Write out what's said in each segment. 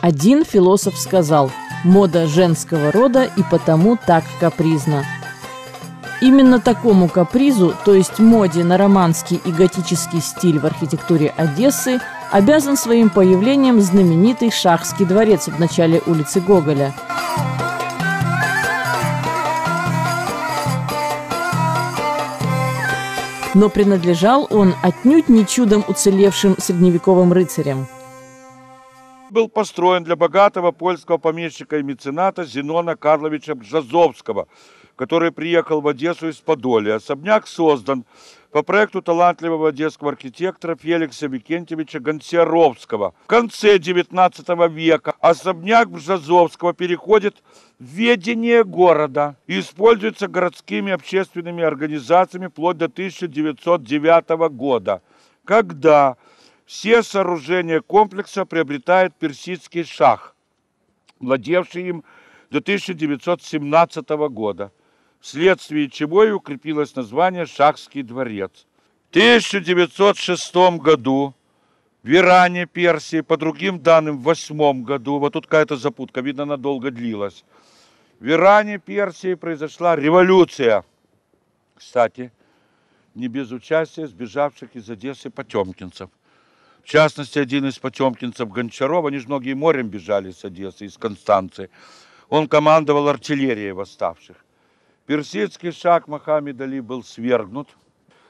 Один философ сказал «мода женского рода и потому так капризна». Именно такому капризу, то есть моде на романский и готический стиль в архитектуре Одессы, обязан своим появлением знаменитый Шахский дворец в начале улицы Гоголя. Но принадлежал он отнюдь не чудом уцелевшим средневековым рыцарям. Был построен для богатого польского помещика и мецената Зенона Карловича Бжазовского, который приехал в Одессу из Подоли. Особняк создан по проекту талантливого одесского архитектора Феликса Викентьевича Гонсяровского. В конце XIX века особняк Бжазовского переходит в ведение города и используется городскими общественными организациями вплоть до 1909 года, когда все сооружения комплекса приобретает персидский шах, владевший им до 1917 года, вследствие чего и укрепилось название «Шахский дворец». В 1906 году в Иране, Персии, по другим данным, в 2008 году, вот тут какая-то запутка, видно, она долго длилась, в Иране, Персии произошла революция. Кстати, не без участия сбежавших из Одессы потемкинцев. В частности, один из потемкинцев Гончаров, они же многие морем бежали с Одессы, из Констанции. Он командовал артиллерией восставших. Персидский шах Мохаммед Али был свергнут.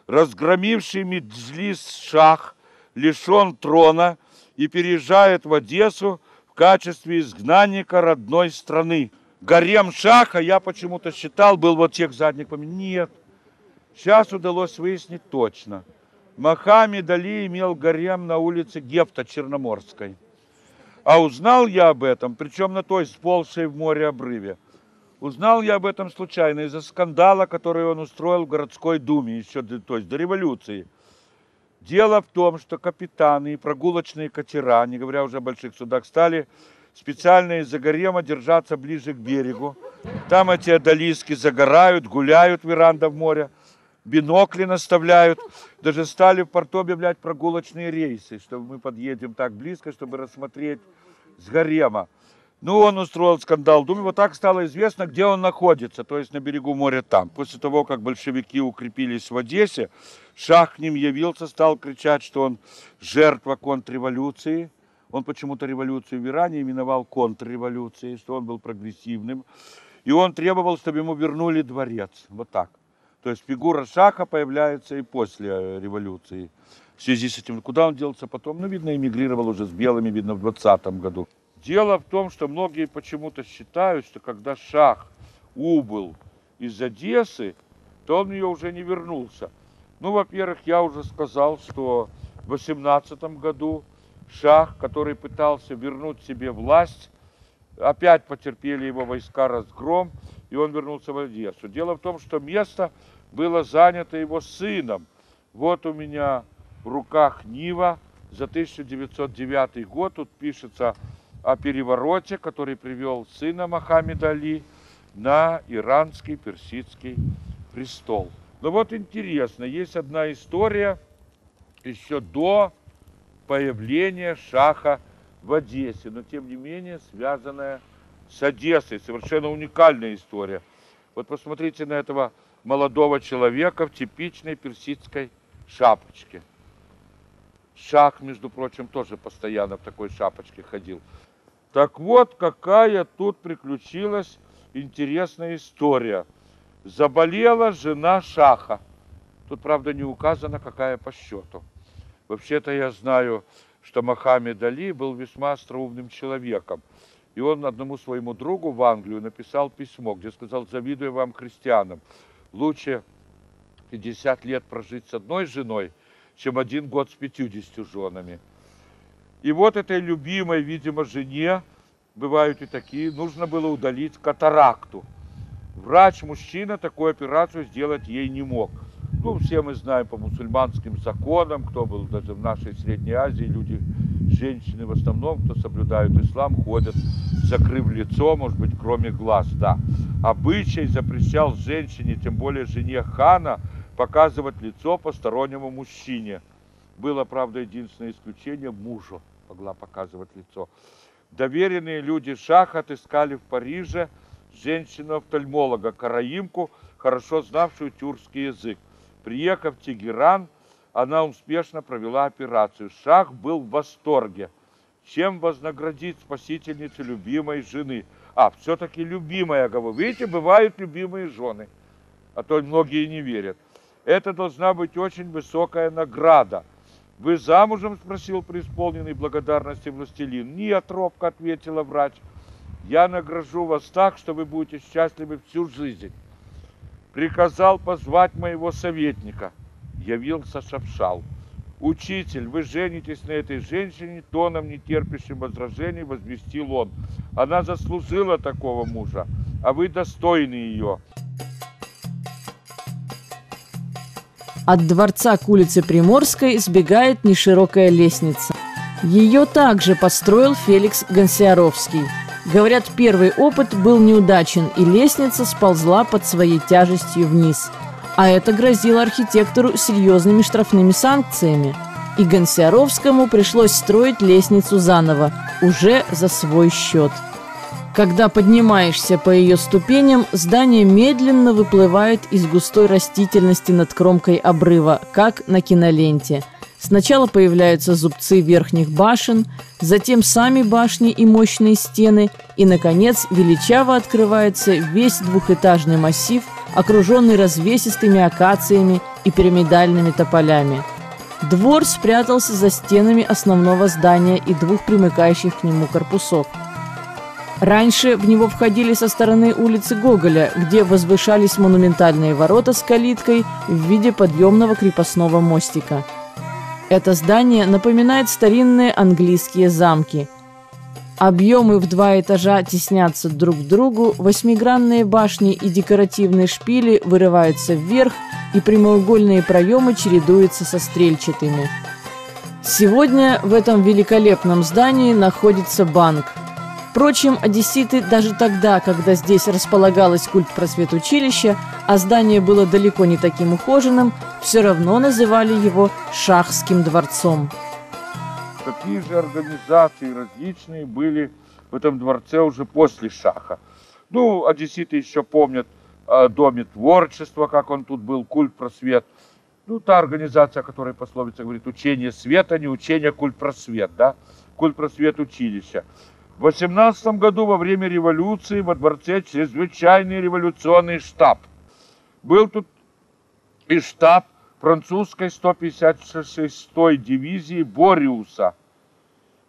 Разгромивший Меджлис шах лишен трона и переезжает в Одессу в качестве изгнанника родной страны. Гарем шаха, я почему-то считал, был вот тех задних помин. Нет. Сейчас удалось выяснить точно – Мохаммед Али имел гарем на улице Гефта Черноморской. А узнал я об этом, причем на той сползшей в море обрыве. Узнал я об этом случайно из-за скандала, который он устроил в городской думе еще то есть до революции. Дело в том, что капитаны и прогулочные катера, не говоря уже о больших судах, стали специально из-за гарема держаться ближе к берегу. Там эти одолиски загорают, гуляют веранда в море бинокли наставляют. Даже стали в порту объявлять прогулочные рейсы, чтобы мы подъедем так близко, чтобы рассмотреть с гарема. Ну, он устроил скандал. Думаю, вот так стало известно, где он находится, то есть на берегу моря там. После того, как большевики укрепились в Одессе, Шах к ним явился, стал кричать, что он жертва контрреволюции. Он почему-то революцию в Иране именовал контрреволюцией, что он был прогрессивным. И он требовал, чтобы ему вернули дворец. Вот так. То есть фигура Шаха появляется и после э, революции. В связи с этим, куда он делся потом? Ну, видно, эмигрировал уже с белыми, видно, в 20 году. Дело в том, что многие почему-то считают, что когда Шах убыл из Одессы, то он ее уже не вернулся. Ну, во-первых, я уже сказал, что в 18 году Шах, который пытался вернуть себе власть, опять потерпели его войска разгром, и он вернулся в Одессу. Дело в том, что место было занято его сыном. Вот у меня в руках Нива за 1909 год. Тут пишется о перевороте, который привел сына Мохаммеда Али на иранский персидский престол. Но вот интересно, есть одна история еще до появления шаха в Одессе, но тем не менее связанная с Одессой. Совершенно уникальная история. Вот посмотрите на этого молодого человека в типичной персидской шапочке. Шах, между прочим, тоже постоянно в такой шапочке ходил. Так вот, какая тут приключилась интересная история. Заболела жена Шаха. Тут, правда, не указано, какая по счету. Вообще-то я знаю, что Мохаммед Али был весьма остроумным человеком. И он одному своему другу в Англию написал письмо, где сказал, завидую вам, христианам, лучше 50 лет прожить с одной женой, чем один год с 50 женами. И вот этой любимой, видимо, жене, бывают и такие, нужно было удалить катаракту. Врач-мужчина такую операцию сделать ей не мог. Ну, все мы знаем по мусульманским законам, кто был даже в нашей Средней Азии, люди, женщины в основном, кто соблюдают ислам, ходят, закрыв лицо, может быть, кроме глаз, да. Обычай запрещал женщине, тем более жене хана, показывать лицо постороннему мужчине. Было, правда, единственное исключение, мужу могла показывать лицо. Доверенные люди Шаха отыскали в Париже женщину-офтальмолога, караимку, хорошо знавшую тюркский язык. Приехав в Тегеран, она успешно провела операцию. Шах был в восторге. Чем вознаградить спасительницу любимой жены? А, все-таки любимая, говорю. Видите, бывают любимые жены, а то многие не верят. Это должна быть очень высокая награда. Вы замужем? Спросил преисполненный благодарности властелин. Нет, робко ответила врач. Я награжу вас так, что вы будете счастливы всю жизнь. Приказал позвать моего советника – явился Шапшал. «Учитель, вы женитесь на этой женщине, тоном не терпящим возражений возвестил он. Она заслужила такого мужа, а вы достойны ее». От дворца к улице Приморской сбегает неширокая лестница. Ее также построил Феликс Гонсиаровский. Говорят, первый опыт был неудачен, и лестница сползла под своей тяжестью вниз – а это грозило архитектору серьезными штрафными санкциями. И Гонсиаровскому пришлось строить лестницу заново, уже за свой счет. Когда поднимаешься по ее ступеням, здание медленно выплывает из густой растительности над кромкой обрыва, как на киноленте. Сначала появляются зубцы верхних башен, затем сами башни и мощные стены, и, наконец, величаво открывается весь двухэтажный массив – окруженный развесистыми акациями и пирамидальными тополями. Двор спрятался за стенами основного здания и двух примыкающих к нему корпусов. Раньше в него входили со стороны улицы Гоголя, где возвышались монументальные ворота с калиткой в виде подъемного крепостного мостика. Это здание напоминает старинные английские замки – Объемы в два этажа теснятся друг к другу, восьмигранные башни и декоративные шпили вырываются вверх, и прямоугольные проемы чередуются со стрельчатыми. Сегодня в этом великолепном здании находится банк. Впрочем, одесситы даже тогда, когда здесь располагалось культ просвет училища, а здание было далеко не таким ухоженным, все равно называли его Шахским дворцом какие же организации различные были в этом дворце уже после Шаха. Ну, одесситы еще помнят о Доме творчества, как он тут был, культ просвет. Ну, та организация, о которой пословица говорит, учение света, не учение, культ просвет, да? Культ просвет училища. В 18 году во время революции во дворце чрезвычайный революционный штаб. Был тут и штаб французской 156-й дивизии Бориуса.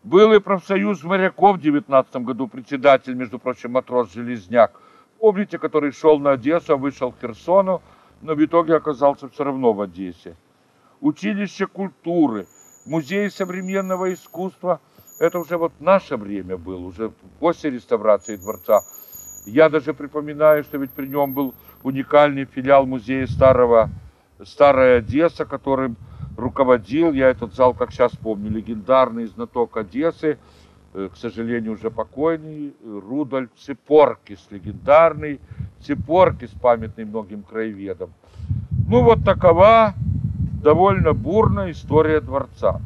Был и профсоюз моряков в 19 году, председатель, между прочим, матрос Железняк. Помните, который шел на Одессу, а вышел к Херсону, но в итоге оказался все равно в Одессе. Училище культуры, музей современного искусства. Это уже вот наше время было, уже после реставрации дворца. Я даже припоминаю, что ведь при нем был уникальный филиал музея старого старая Одесса, которым руководил, я этот зал, как сейчас помню, легендарный знаток Одессы, э, к сожалению, уже покойный, Рудольф Цепоркис, легендарный Цепоркис, памятный многим краеведам. Ну вот такова довольно бурная история дворца.